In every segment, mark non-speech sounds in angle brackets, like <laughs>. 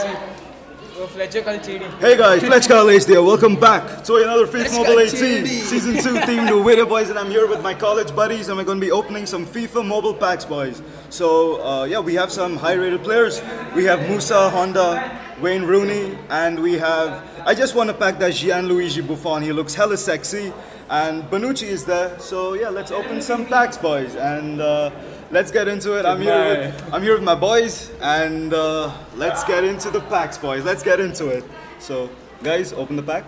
Fletcher Kyle HD. Hey guys, Fletch College here. Welcome back to another FIFA Mobile 18 Season 2 themed with video boys and I'm here with my college buddies and we're going to be opening some FIFA mobile packs boys. So uh, yeah, we have some high rated players. We have Musa, Honda, Wayne Rooney and we have, I just want to pack that Gianluigi Buffon. He looks hella sexy and Bonucci is there. So yeah, let's open some packs boys and uh, let's get into it. I'm here with, I'm here with my boys and uh, let's get into the packs boys. Let's get into it. So guys, open the pack.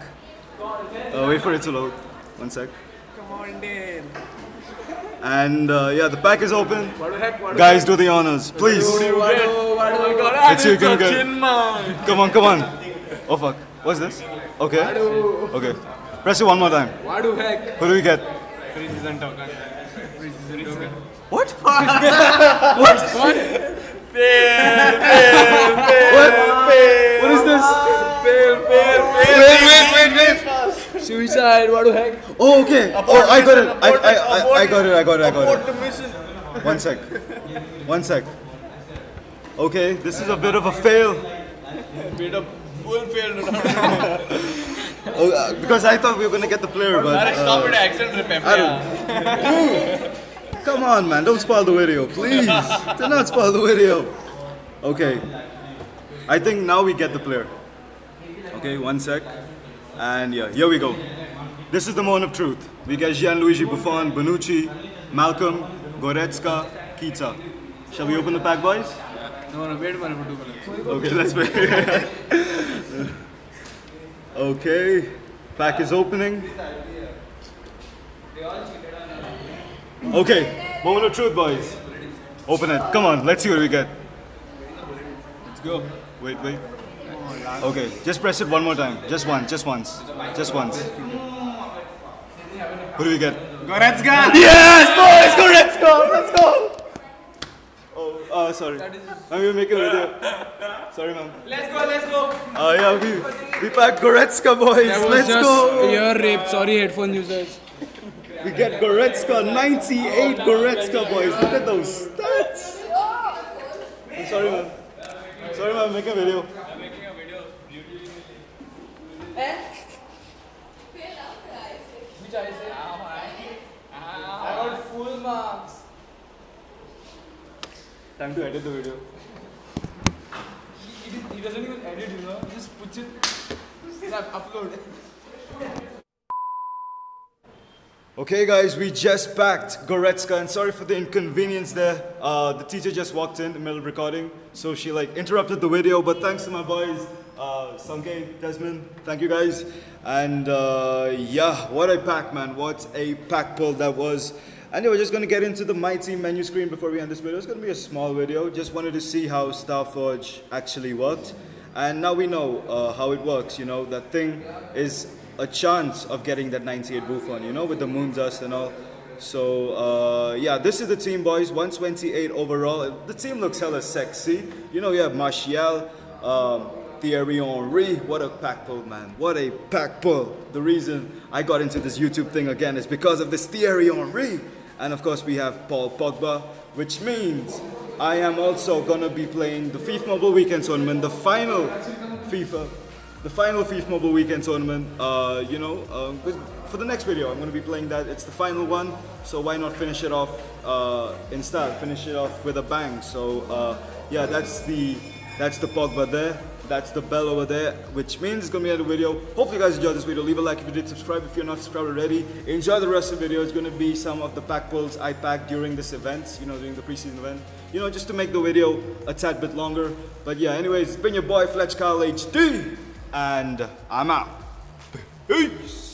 Uh, wait for it to load. One sec. Come on, Dale. And uh, yeah, the pack is open. What heck? What Guys, do the honors, please. It's you, good, good. Come on, come on. Oh fuck. What's this? Okay. Okay. Press it one more time. What the heck? Who do we get? Pre-season token. Pre-season token. What? <laughs> What? What is this? Fail, fail, fail. Wait, wait, wait, wait. Suicide, what the heck? Oh, okay. Oh, I got it. I, I, I, I got it. I got it. I got it. the mission. One sec. One sec. Okay, this is a bit of a fail. Bit of full fail. <laughs> Oh, uh, because I thought we were gonna get the player, but uh, accent remember. I. <laughs> Come on, man! Don't spoil the video, please. <laughs> Do not spoil the video. Okay. I think now we get the player. Okay, one sec. And yeah, here we go. This is the moment of truth. We get Gianluigi Buffon, Bonucci, Malcom, Goretzka, Keita. Shall we open the pack, boys? No, no, wait for two minutes. Okay, let's wait. <laughs> okay, pack is opening. Okay, moment of truth, boys. Open it. Come on, let's see what we get. Let's go. Wait, wait. Okay, just press it one more time. Just once, just once. Just once. What do we get? Goretzka! Yes, boys! Go, let's go! Let's go! Oh, sorry. I'm gonna make a video. Sorry, ma'am. Let's go, let's go. Uh, yeah, we, we packed Goretzka, boys. Let's go! ear rape. Sorry, headphone users. We get Goretzka, 98 Goretzka, boys. Look at those stats. I'm sorry, man. Sorry, man. I'm making a video. Which I say? I got full marks. Time to edit the video. He, he, he doesn't even edit, you know. He just puts it. Snap, upload. Okay, guys, we just packed Goretzka, and sorry for the inconvenience there. Uh, the teacher just walked in, in the middle of recording, so she like interrupted the video. But thanks to my boys, uh, Sanke, Desmond, thank you guys. And uh, yeah, what a pack, man! What a pack pull that was. And we're just gonna get into the mighty menu screen before we end this video. It's gonna be a small video. Just wanted to see how Starforge actually worked. And now we know uh, how it works, you know, that thing is a chance of getting that 98 Buffon, you know, with the moon dust and all. So, uh, yeah, this is the team, boys. 128 overall. The team looks hella sexy. You know, you have Martial, um, Thierry Henry. What a pack pull, man. What a pack pull. The reason I got into this YouTube thing again is because of this Thierry Henry. And of course, we have Paul Pogba, which means I am also gonna be playing the FIFA Mobile Weekend Tournament, the final FIFA, the final FIFA Mobile Weekend Tournament. Uh, you know, with- for the next video, I'm gonna be playing that. It's the final one, so why not finish it off uh, in style? Finish it off with a bang. So uh, yeah, that's the that's the Pogba there. That's the bell over there, which means it's gonna be the end of the video. Hopefully, you guys enjoyed this video. Leave a like if you did. Subscribe if you're not subscribed already. Enjoy the rest of the video. It's gonna be some of the pack pulls I packed during this event. You know, during the preseason event. You know, just to make the video a tad bit longer. But yeah, anyways, it's been your boy Fletch Kyle HD, and I'm out. Peace.